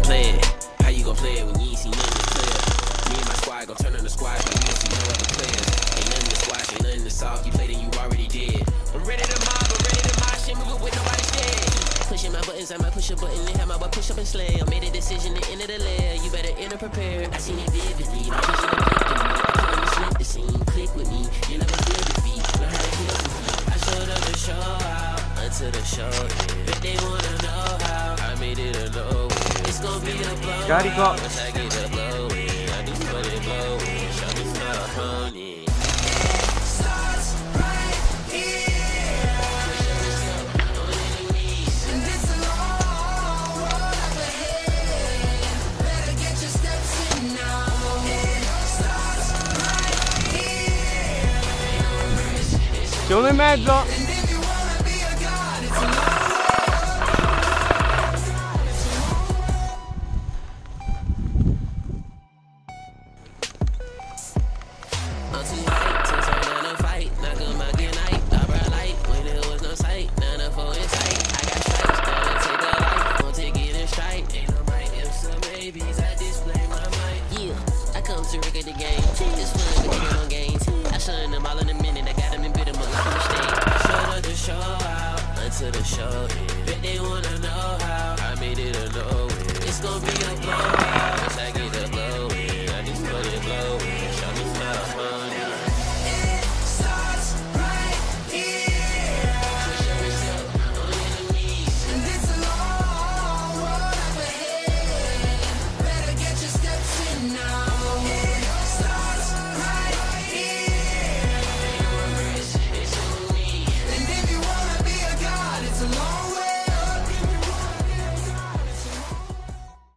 gon' play it? How you gon' play it when you ain't seen nothing to play Me and my squad gon' turn on the squad when you ain't seen no other players. Ain't nothing to squash, ain't nothing to solve. You played and you already did. I'm ready to mob, I'm ready to mosh and move it with nobody dead. Pushing my buttons, I might push a button and have my butt push up and slay. I made a decision, the end the layer. You better enter prepared. I seen it vividly. My Click with me. Slip the scene, click with me. You never feel defeat. Learn how to philosophy. I showed up to show out until the show. If they wanna honey. C'è uno in mezzo. The game. Fun, but they on games. I shun them all in a minute. I got them and bit them